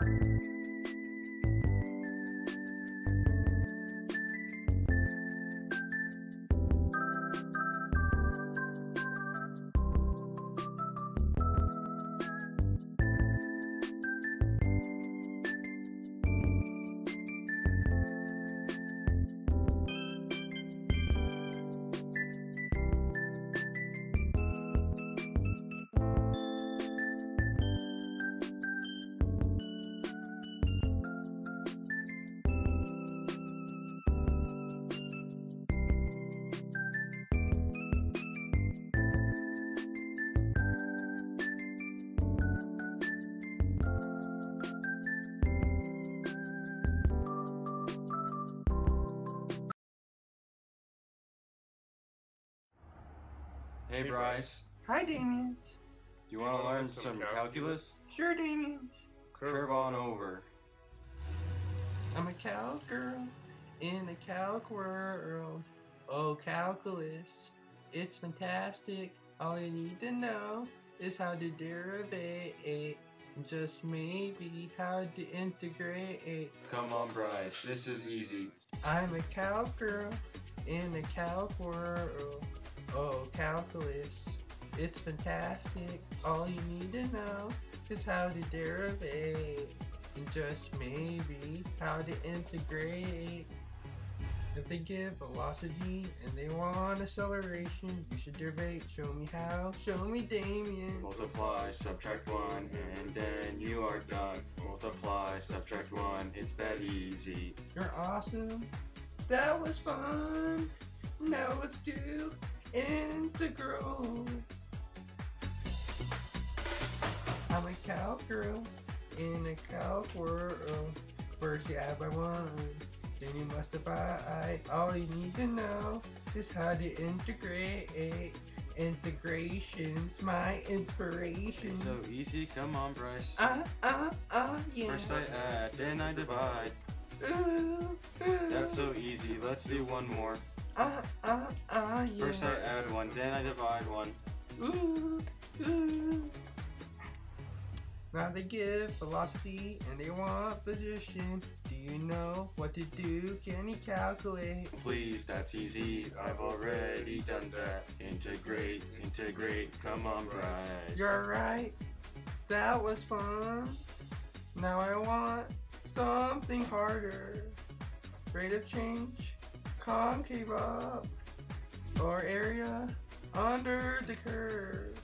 Bye. Hey Bryce, Hi, Damien. Do you want to learn some calculus? Sure, Damien. Curve on over. I'm a calc girl in a calc world. Oh, calculus. It's fantastic. All you need to know is how to derivate. It. Just maybe how to integrate. It. Come on Bryce, this is easy. I'm a calc girl in a calc world. Oh, calculus. It's fantastic. All you need to know is how to derivate. And just maybe how to integrate. If they give velocity and they want acceleration, you should derivate. Show me how. Show me Damien. Multiply, subtract 1, and then you are done. Multiply, subtract 1, it's that easy. You're awesome. That was fun. Now let's do integrals. I'm a calc girl in a cow world. First you add by one, then you must divide. All you need to know is how to integrate. Integration's my inspiration. So easy, come on Bryce. uh, uh, uh, yeah. First I add, then I divide. Ooh, ooh. That's so easy, let's do one more. Uh, uh, uh, yeah. First I add 1, then I divide 1. Ooh, ooh. Now they give velocity and they want position. Do you know what to do? Can you calculate? Please, that's easy, I've already done that. Integrate, integrate, come on Bryce. You're right. That was fun. Now I want something harder. Rate of change, concave up, or area under the curve.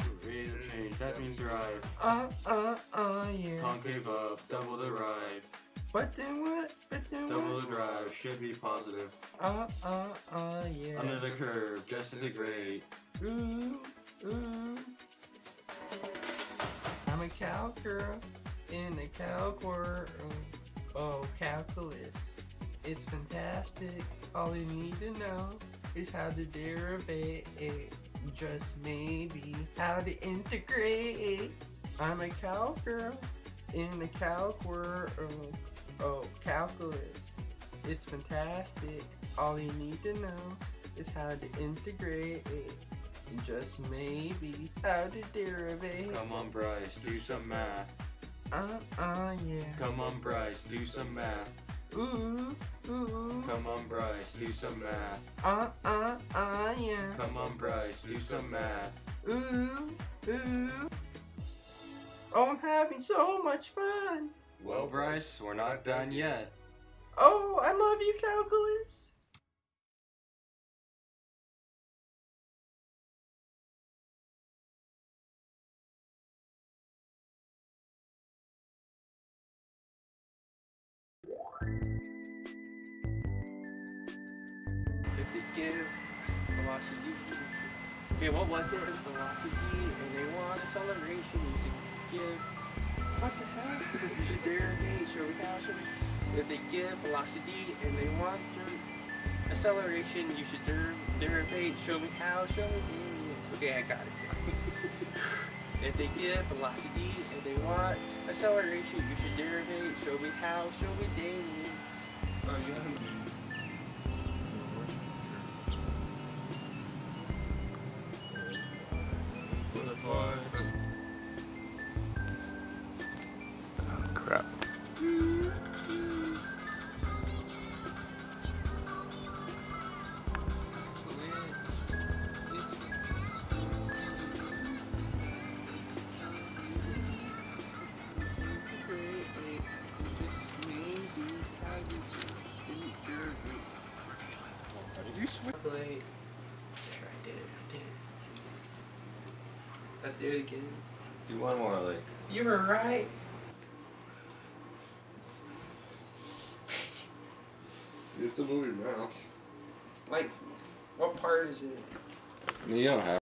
Of change, that means drive. Uh, uh, uh, yeah. Concave up, double the ride. But then what? But then Double what? the drive should be positive. Uh, uh, uh, yeah. Under the curve, just integrate. Ooh, ooh. I'm a cowgirl in a world. Oh, calculus. It's fantastic. All you need to know is how to derivate. Just maybe how to integrate. I'm a calc girl in the calc world. Oh, calculus. It's fantastic. All you need to know is how to integrate. Just maybe how to derivate. Come on, Bryce, do some math. Uh, uh, yeah. Come on, Bryce, do some math. Ooh. Come on, Bryce, do some math. Uh, uh, uh, yeah. Come on, Bryce, do some math. Ooh, ooh. Oh, I'm having so much fun. Well, Bryce, we're not done yet. Oh, I love you, calculus. If okay, what was it? Velocity, and they want acceleration. You should give. What the heck? You should derivate. Show me how. If they give velocity and they want acceleration, you should der- derivate. Show me how. Show me. Okay, I got it. if they give velocity and they want acceleration, you should derivate. Show me how. Show me Damien's. Oh, Like, there, I did it, I did it. Let's do it again. Do one more, like. You were right. You have to move your mouth. Like, what part is it? You don't have.